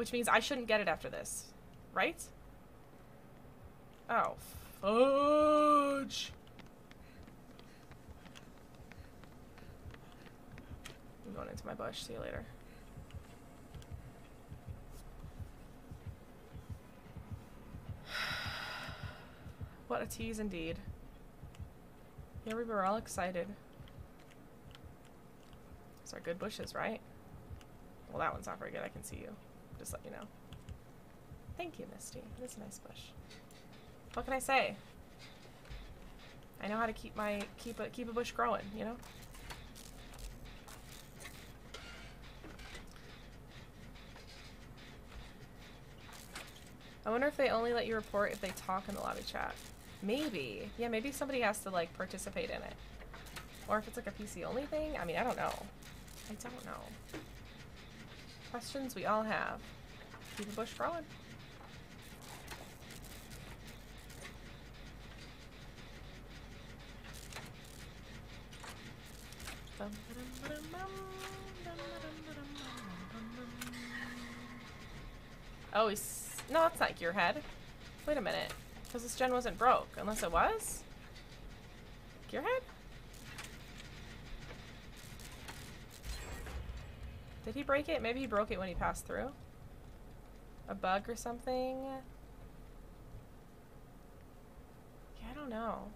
Which means I shouldn't get it after this. Right? Oh. Fudge! I'm going into my bush. See you later. what a tease indeed. Yeah, we were all excited. Those are good bushes, right? Well, that one's not very good. I can see you. Just let you know. Thank you, Misty. It is a nice bush. What can I say? I know how to keep my keep a keep a bush growing, you know? I wonder if they only let you report if they talk in the lobby chat. Maybe. Yeah, maybe somebody has to like participate in it. Or if it's like a PC only thing. I mean, I don't know. I don't know. Questions we all have. Keep the bush growing. Oh, he's... No, it's not Gearhead. Wait a minute. Because this gen wasn't broke. Unless it was? Gearhead? Did he break it? Maybe he broke it when he passed through? A bug or something? Yeah, I don't know.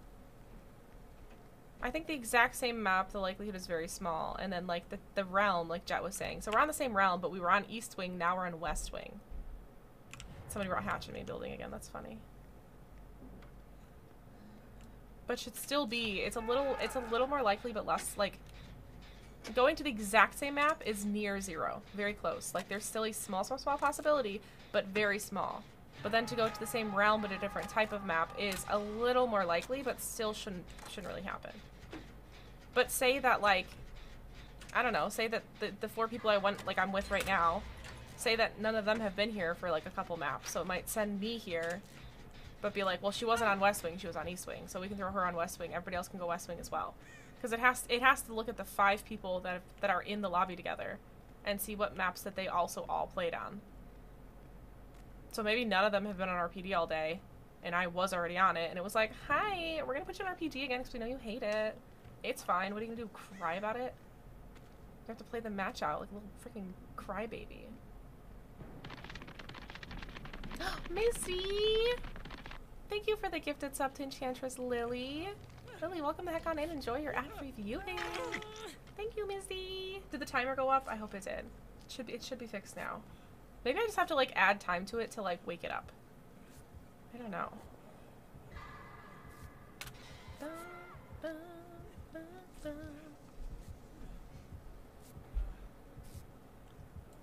I think the exact same map, the likelihood is very small. And then, like, the, the realm, like Jet was saying. So we're on the same realm, but we were on East Wing, now we're on West Wing. Somebody brought Hatch in me building again, that's funny. But should still be, it's a little, it's a little more likely, but less, like, going to the exact same map is near zero. Very close. Like, there's still a small, small, small possibility, but very small. But then to go to the same realm but a different type of map is a little more likely, but still shouldn't shouldn't really happen. But say that like I don't know, say that the, the four people I went like I'm with right now, say that none of them have been here for like a couple maps, so it might send me here, but be like, well she wasn't on West Wing, she was on East Wing, so we can throw her on West Wing, everybody else can go West Wing as well. Because it has it has to look at the five people that have, that are in the lobby together and see what maps that they also all played on. So maybe none of them have been on RPD all day, and I was already on it, and it was like, hi, we're gonna put you on RPD again because we know you hate it. It's fine. What are you gonna do? Cry about it? You have to play the match out like a little freaking crybaby. Missy! Thank you for the gifted sub to Enchantress Lily. Lily, welcome heck on in. Enjoy your ad-free viewing. Thank you, Missy. Did the timer go up? I hope it did. It should be, it should be fixed now. Maybe I just have to like add time to it to like wake it up. I don't know.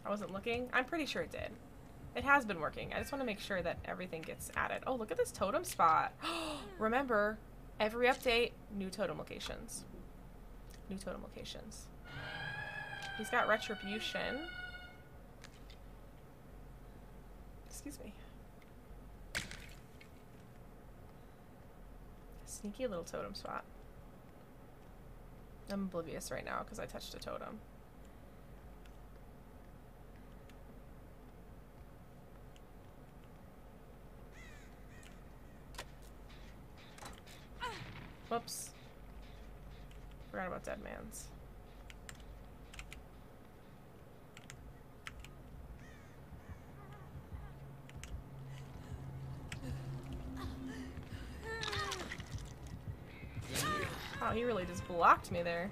I wasn't looking. I'm pretty sure it did. It has been working. I just want to make sure that everything gets added. Oh, look at this totem spot. Remember, every update, new totem locations. New totem locations. He's got retribution. Excuse me. Sneaky little totem spot. I'm oblivious right now because I touched a totem. About Dead Man's. Wow, he really just blocked me there.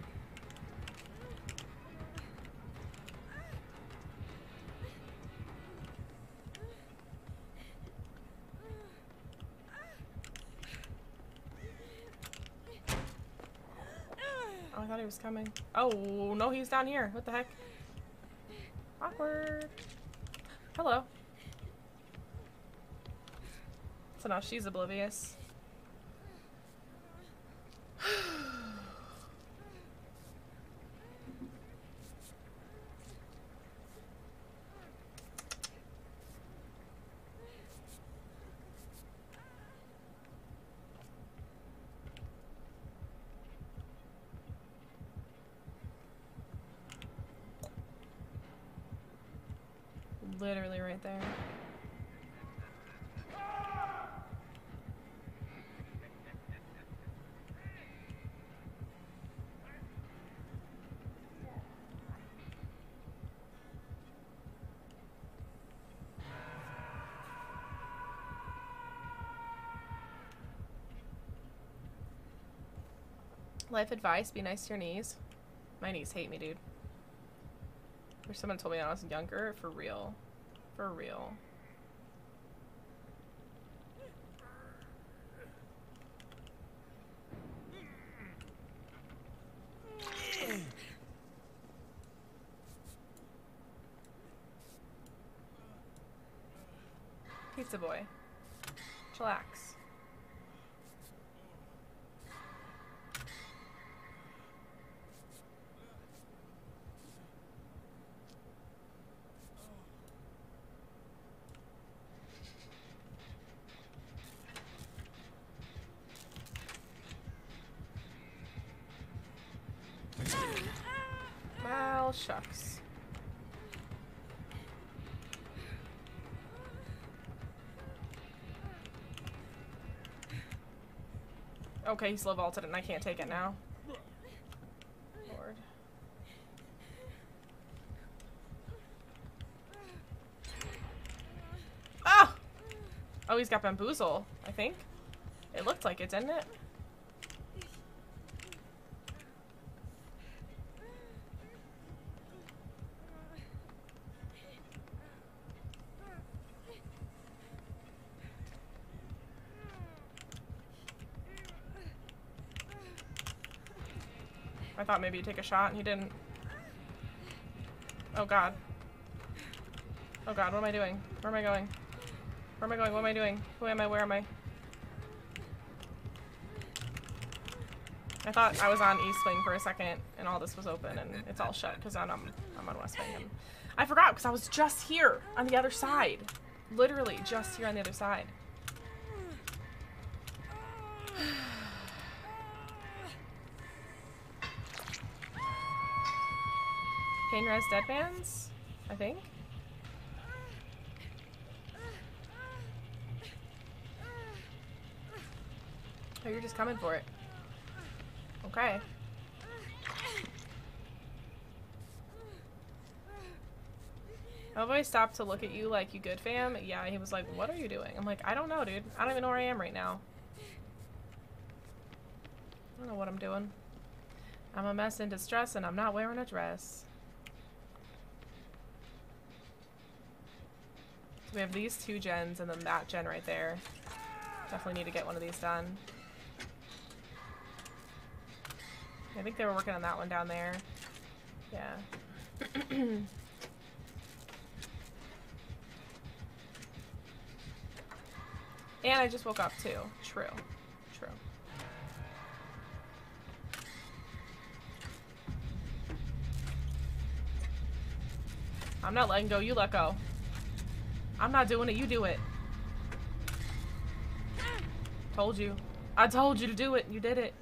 Thought he was coming. Oh, no, he's down here. What the heck? Awkward. Hello. So now she's oblivious. Literally literally right there. Life advice, be nice to your knees. My knees hate me, dude. Wish someone told me when I was younger. For real. For real. Pizza boy. Chillax. Shucks. Okay, he's low vaulted and I can't take it now. Lord. Ah! Oh, he's got bamboozle, I think. It looked like it, didn't it? I thought maybe he'd take a shot and he didn't. Oh god. Oh god, what am I doing? Where am I going? Where am I going? What am I doing? Who am I? Where am I? I thought I was on East Wing for a second and all this was open and it's all shut because I'm, I'm on West Wing. I forgot because I was just here on the other side. Literally just here on the other side. Pain Res Dead Man's, I think. Oh, you're just coming for it. Okay. Elboy stopped to look at you like, you good fam? Yeah, he was like, what are you doing? I'm like, I don't know, dude. I don't even know where I am right now. I don't know what I'm doing. I'm a mess in distress and I'm not wearing a dress. We have these two gens and then that gen right there. Definitely need to get one of these done. I think they were working on that one down there. Yeah. and I just woke up too. True. True. I'm not letting go, you let go. I'm not doing it, you do it. Told you. I told you to do it, you did it.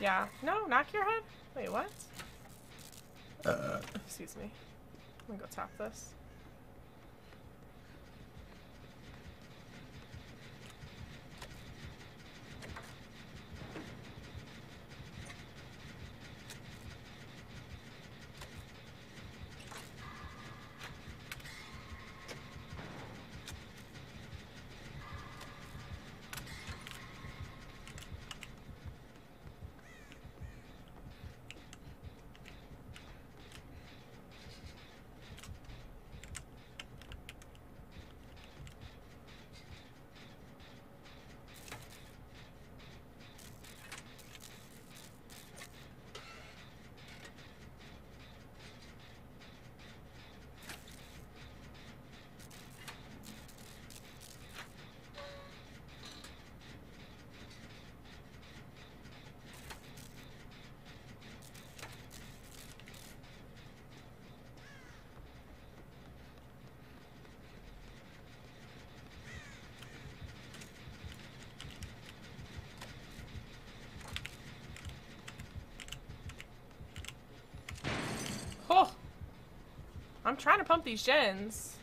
Yeah. No, knock your head? Wait, what? Uh. Excuse me. I'm gonna go tap this. Trying to pump these gens.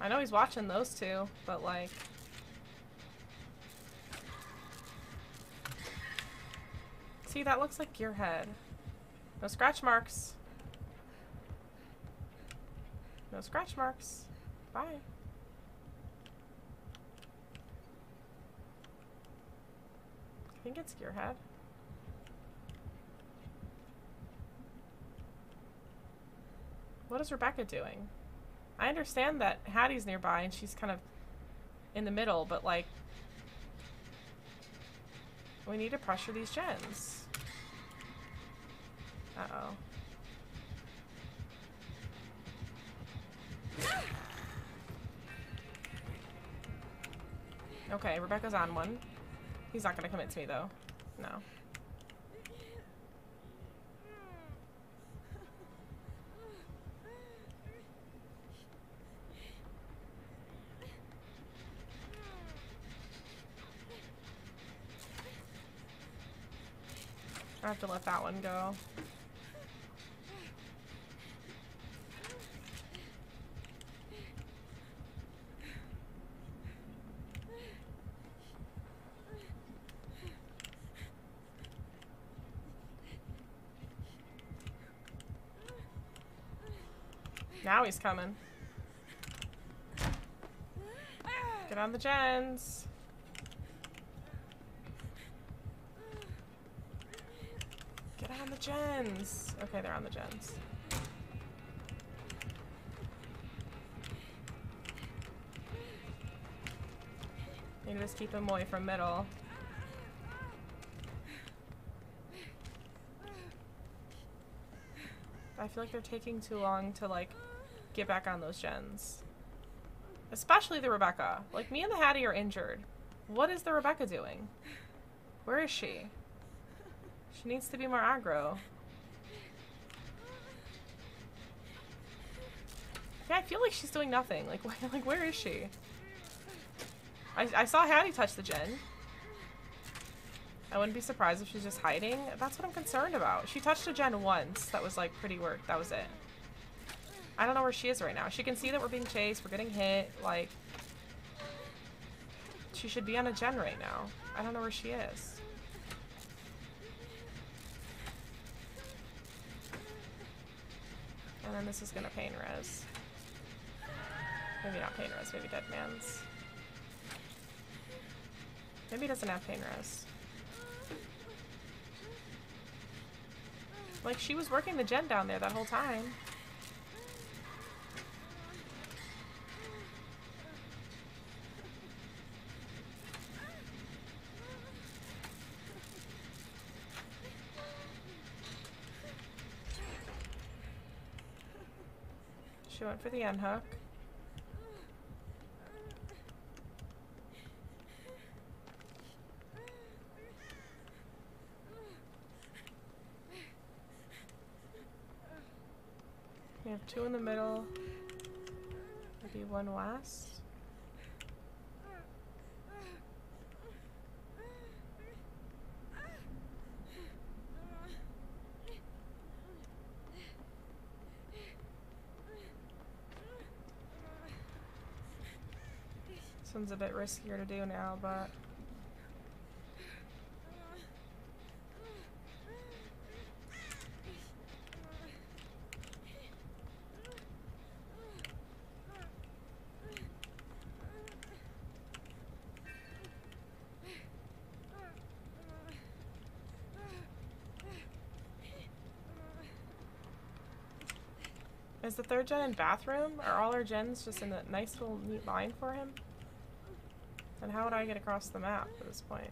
I know he's watching those two, but like... See, that looks like Gearhead. No scratch marks. No scratch marks. Bye. I think it's Gearhead. What is Rebecca doing? I understand that Hattie's nearby and she's kind of in the middle, but like we need to pressure these gens. Uh-oh. Okay, Rebecca's on one. He's not gonna commit to me though. No. I have to let that one go. Now he's coming. Get on the gens. On the gens. Okay, they're on the gens. You can just keep them away from middle. I feel like they're taking too long to like get back on those gens. Especially the Rebecca. Like me and the Hattie are injured. What is the Rebecca doing? Where is she? She needs to be more aggro. Yeah, I feel like she's doing nothing. Like, like where is she? I, I saw Hattie touch the gen. I wouldn't be surprised if she's just hiding. That's what I'm concerned about. She touched a gen once. That was like pretty work. That was it. I don't know where she is right now. She can see that we're being chased. We're getting hit. Like, she should be on a gen right now. I don't know where she is. And this is gonna pain res. Maybe not pain res, maybe dead man's. Maybe doesn't have pain res. Like, she was working the gen down there that whole time. She went for the unhook. We have two in the middle. Maybe one last. One's a bit riskier to do now, but Is the third gen in bathroom? Are all our gens just in a nice little neat line for him? And how would I get across the map at this point?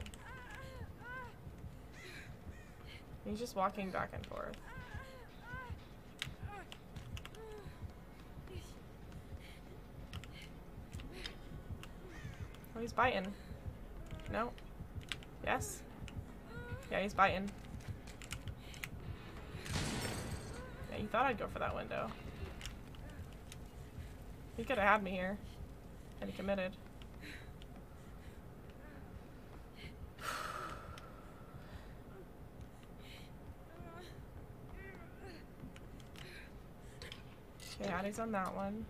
He's just walking back and forth. Oh, he's biting. No. Yes? Yeah, he's biting. Yeah, you thought I'd go for that window. He could have had me here. And he committed. On that one.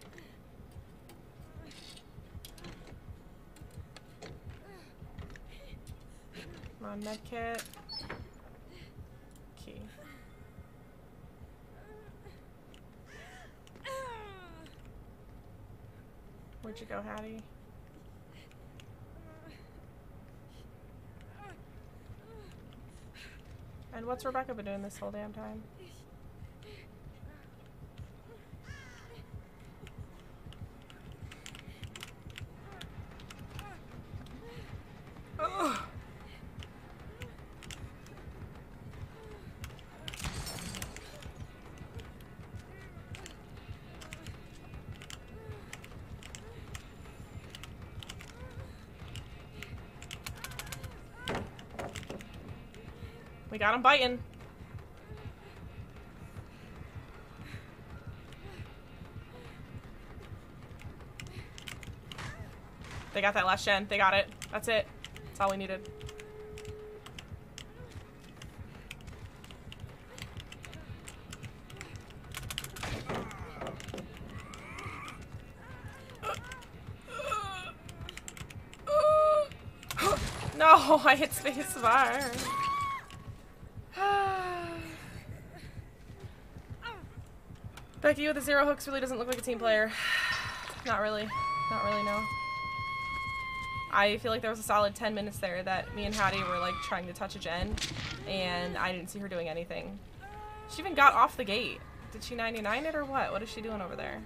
Come on, medkit. Key. Where'd you go, Hattie? And what's Rebecca been doing this whole damn time? We got him biting. They got that last gen. They got it. That's it. That's all we needed. No, I hit space bar. Becky with the zero hooks really doesn't look like a team player. Not really. Not really, no. I feel like there was a solid 10 minutes there that me and Hattie were like trying to touch a gen and I didn't see her doing anything. She even got off the gate. Did she 99 it or what? What is she doing over there?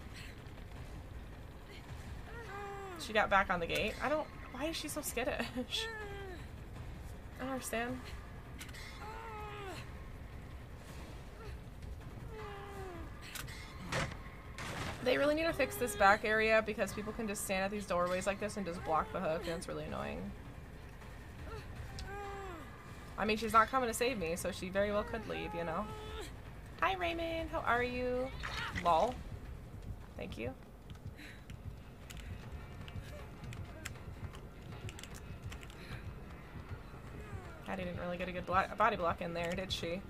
She got back on the gate. I don't... Why is she so skittish? I don't understand. They really need to fix this back area because people can just stand at these doorways like this and just block the hook and it's really annoying. I mean, she's not coming to save me, so she very well could leave, you know? Hi, Raymond. How are you? Lol. Thank you. Hattie didn't really get a good body block in there, did she?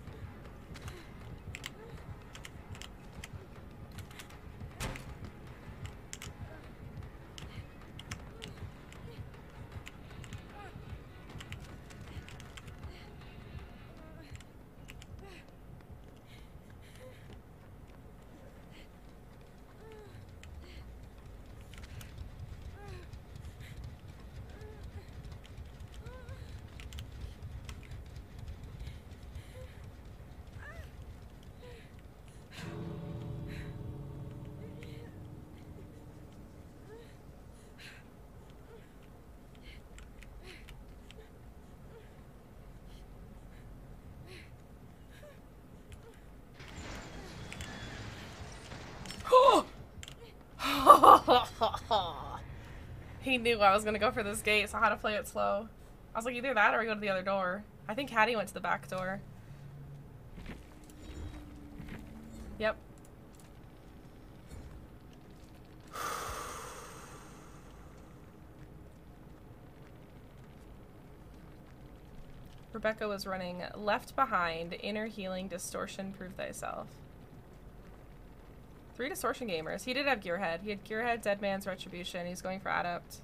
He knew I was gonna go for this gate, so I had to play it slow. I was like, either that or we go to the other door. I think Hattie went to the back door. Yep. Rebecca was running left behind, inner healing, distortion, prove thyself. Three distortion gamers. He did have Gearhead. He had Gearhead, Dead Man's Retribution. He's going for Adept.